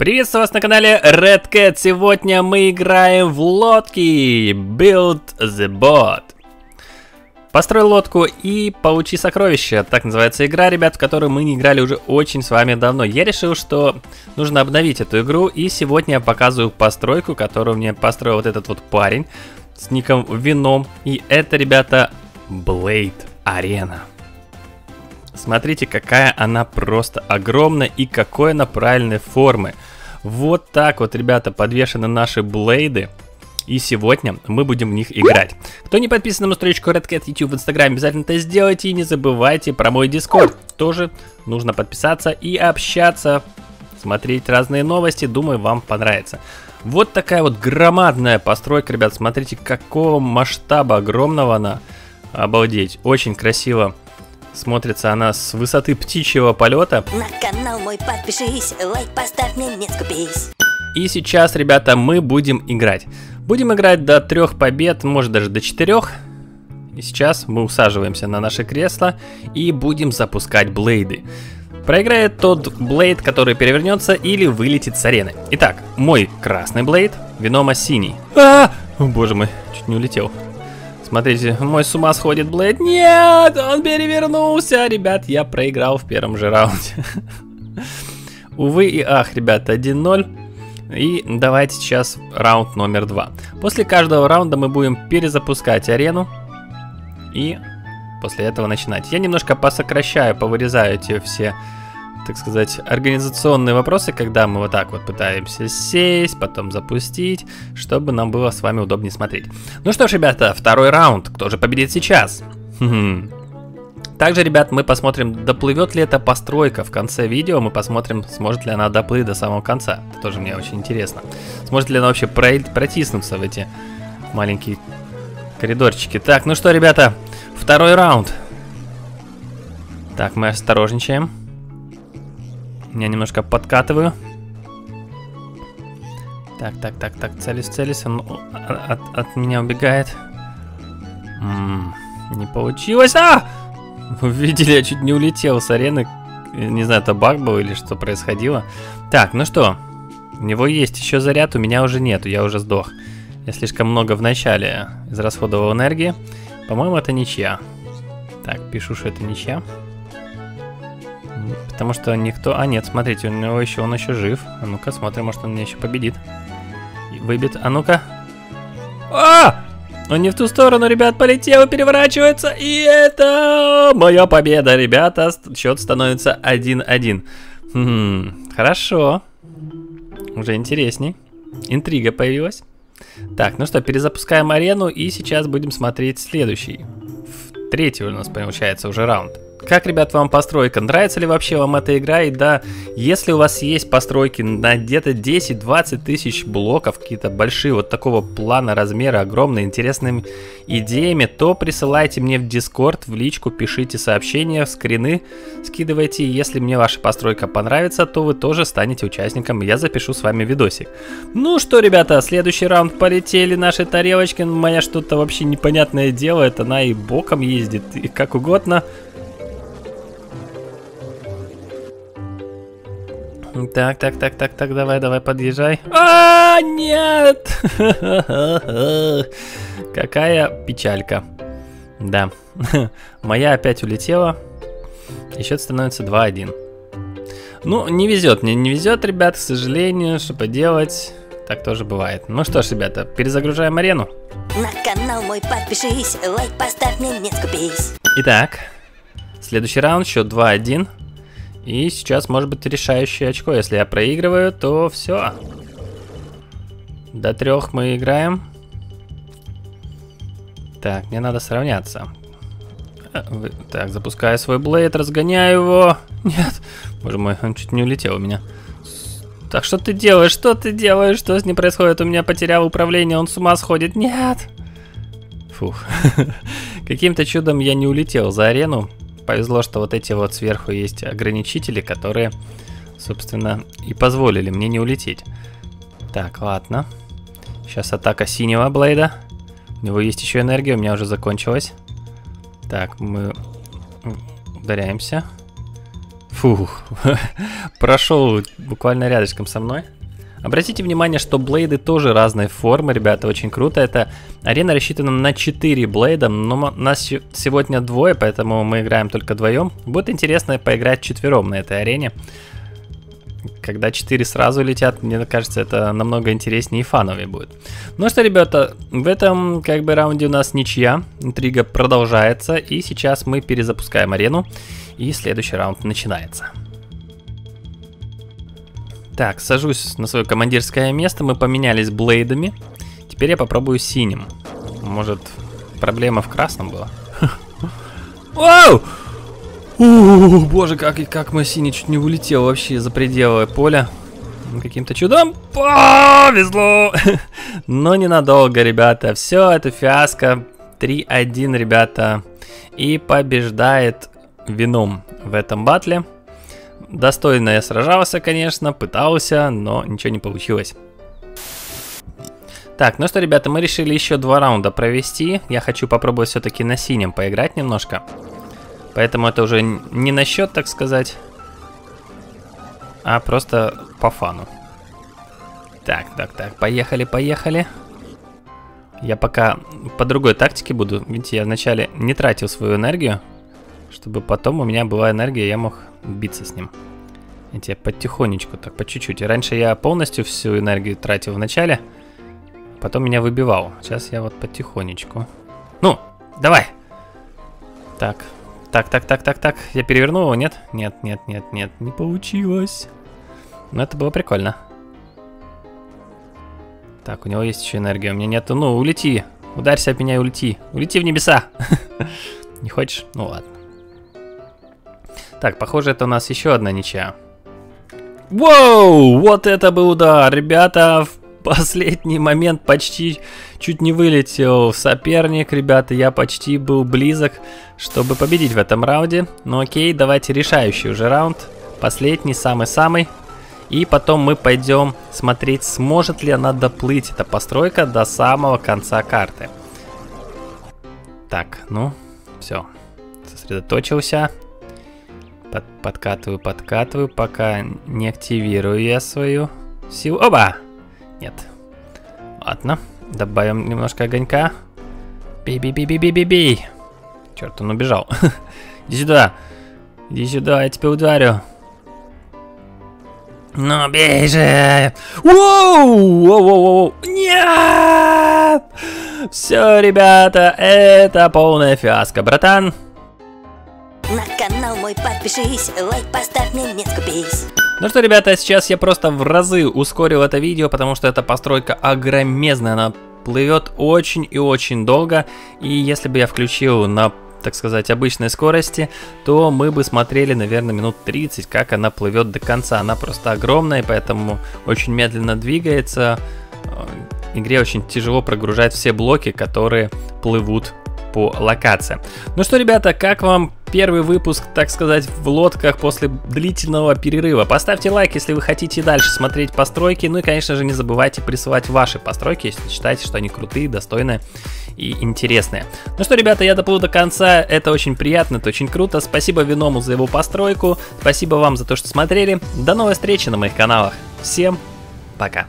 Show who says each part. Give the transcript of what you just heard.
Speaker 1: Приветствую вас на канале Red Cat. Сегодня мы играем в лодки. Build the boat. Построй лодку и получи сокровища. Так называется игра, ребят, в которую мы не играли уже очень с вами давно. Я решил, что нужно обновить эту игру. И сегодня я показываю постройку, которую мне построил вот этот вот парень с ником Вином. И это, ребята, Blade Arena. Смотрите, какая она просто огромная и какой она правильной формы. Вот так вот, ребята, подвешены наши блейды. И сегодня мы будем в них играть. Кто не подписан на мою страничку Redcat YouTube в Инстаграме, обязательно это сделайте. И не забывайте про мой Дискорд. Тоже нужно подписаться и общаться. Смотреть разные новости. Думаю, вам понравится. Вот такая вот громадная постройка, ребят. Смотрите, какого масштаба огромного она. Обалдеть. Очень красиво смотрится она с высоты птичьего полета.
Speaker 2: На канал мой подпишись, лайк поставь, мне не скупись.
Speaker 1: И сейчас, ребята, мы будем играть. Будем играть до трех побед, может даже до четырех. И сейчас мы усаживаемся на наше кресло и будем запускать блейды. Проиграет тот блейд, который перевернется или вылетит с арены. Итак, мой красный блейд, Винома синий. А, -а, -а! боже мой, чуть не улетел. Смотрите, мой с ума сходит Блейд. Нет, он перевернулся. Ребят, я проиграл в первом же раунде. Увы и ах, ребята, 1-0. И давайте сейчас раунд номер два. После каждого раунда мы будем перезапускать арену. И после этого начинать. Я немножко посокращаю, повырезаю эти все так сказать, организационные вопросы, когда мы вот так вот пытаемся сесть, потом запустить, чтобы нам было с вами удобнее смотреть. Ну что ж, ребята, второй раунд. Кто же победит сейчас? Также, ребят, мы посмотрим, доплывет ли эта постройка в конце видео. Мы посмотрим, сможет ли она доплыть до самого конца. Это тоже мне очень интересно. Сможет ли она вообще протиснуться в эти маленькие коридорчики. Так, ну что, ребята, второй раунд. Так, мы осторожничаем. Я немножко подкатываю. Так, так, так, так, целись, целись. Он от, от меня убегает. М -м, не получилось. А! Вы видели, я чуть не улетел с арены. Не знаю, это баг был или что происходило. Так, ну что? У него есть еще заряд, у меня уже нету, я уже сдох. Я слишком много в начале израсходовал энергии. По-моему, это ничья. Так, пишу, что это ничья. Потому что никто... А, нет, смотрите, у него еще, он еще жив. А ну-ка, смотрим, может он меня еще победит. Выбит. А ну-ка. А! Он не в ту сторону, ребят, полетел, переворачивается. И это моя победа, ребята. Счет становится 1-1. Хм, хорошо. Уже интересней. Интрига появилась. Так, ну что, перезапускаем арену и сейчас будем смотреть следующий. Третий у нас получается уже раунд. Как, ребят, вам постройка? Нравится ли вообще вам эта игра? И да, если у вас есть постройки на где-то 10-20 тысяч блоков, какие-то большие вот такого плана, размера, огромные, интересными идеями, то присылайте мне в Discord, в личку, пишите сообщения, скрины, скидывайте. Если мне ваша постройка понравится, то вы тоже станете участником, я запишу с вами видосик. Ну что, ребята, следующий раунд полетели наши тарелочки. Моя что-то вообще непонятное делает, она и боком ездит, и как угодно. Так, так, так, так, так, давай, давай, подъезжай. А, нет! Какая печалька. Да. Моя опять улетела. И счет становится 2-1. Ну, не везет мне, не везет, ребят, к сожалению, что поделать. Так тоже бывает. Ну что ж, ребята, перезагружаем арену.
Speaker 2: На канал мой подпишись, лайк поставь, мне не скупись.
Speaker 1: Итак, следующий раунд, счет 2-1. И сейчас может быть решающее очко. Если я проигрываю, то все. До трех мы играем. Так, мне надо сравняться. Э, так, запускаю свой блейд, разгоняю его. Нет, боже мой, он чуть не улетел у меня. Так, что ты делаешь? Что ты делаешь? Что с ним происходит? У меня потерял управление, он с ума сходит. Нет! Фух. Каким-то чудом я не улетел за арену повезло, что вот эти вот сверху есть ограничители, которые, собственно, и позволили мне не улететь. Так, ладно. Сейчас атака синего Блейда. У него есть еще энергия, у меня уже закончилась. Так, мы ударяемся. Фух, прошел буквально рядышком со мной. Обратите внимание, что блейды тоже разной формы, ребята, очень круто. Это арена рассчитана на 4 блейда, но нас сегодня двое, поэтому мы играем только вдвоем. Будет интересно поиграть четвером на этой арене. Когда 4 сразу летят, мне кажется, это намного интереснее и фановее будет. Ну что, ребята, в этом как бы раунде у нас ничья. Интрига продолжается, и сейчас мы перезапускаем арену, и следующий раунд начинается. Так, сажусь на свое командирское место. Мы поменялись блейдами. Теперь я попробую синим. Может, проблема в красном была? Вау! боже, как, как мой синий чуть не улетел вообще за пределы поля. Каким-то чудом повезло. Но ненадолго, ребята. Все, это фиаско. 3-1, ребята. И побеждает вином в этом батле. Достойно я сражался, конечно, пытался, но ничего не получилось. Так, ну что, ребята, мы решили еще два раунда провести. Я хочу попробовать все-таки на синем поиграть немножко. Поэтому это уже не на счет, так сказать, а просто по фану. Так, так, так, поехали, поехали. Я пока по другой тактике буду. Видите, я вначале не тратил свою энергию, чтобы потом у меня была энергия, я мог биться с ним. Эти потихонечку, так по чуть-чуть. Раньше я полностью всю энергию тратил в начале, потом меня выбивал. Сейчас я вот потихонечку. Ну, давай! Так, так, так, так, так, так. Я перевернул его, нет? Нет, нет, нет, нет, не получилось. Но это было прикольно. Так, у него есть еще энергия, у меня нету. Ну, улети. Ударься об меня и улети. Улети в небеса. Не хочешь? Ну ладно. Так, похоже, это у нас еще одна ничья. Воу! Вот это был удар, ребята! В последний момент почти чуть не вылетел соперник, ребята. Я почти был близок, чтобы победить в этом раунде. Ну окей, давайте решающий уже раунд. Последний, самый-самый. И потом мы пойдем смотреть, сможет ли она доплыть, эта постройка, до самого конца карты. Так, ну, все. Сосредоточился. Под, подкатываю, подкатываю, пока не активирую я свою силу. Оба! Нет. Ладно, добавим немножко огонька. Бей-бей-бей-бей-бей-бей. Черт, он убежал. Иди сюда. Иди сюда, я тебя ударю. Ну, бей же! Воу! Нет! Все, ребята, это полная фиаско, братан.
Speaker 2: На канал мой подпишись, лайк поставь мне, не скупись.
Speaker 1: Ну что, ребята, сейчас я просто в разы ускорил это видео, потому что эта постройка огромезная, она плывет очень и очень долго. И если бы я включил на так сказать, обычной скорости, то мы бы смотрели, наверное, минут 30, как она плывет до конца. Она просто огромная, поэтому очень медленно двигается. Э, игре очень тяжело прогружать все блоки, которые плывут по локациям. Ну что, ребята, как вам первый выпуск, так сказать, в лодках после длительного перерыва? Поставьте лайк, если вы хотите дальше смотреть постройки. Ну и, конечно же, не забывайте присылать ваши постройки, если считаете, что они крутые, достойные и интересные. Ну что, ребята, я доплыл до конца. Это очень приятно, это очень круто. Спасибо Виному за его постройку. Спасибо вам за то, что смотрели. До новой встречи на моих каналах. Всем пока.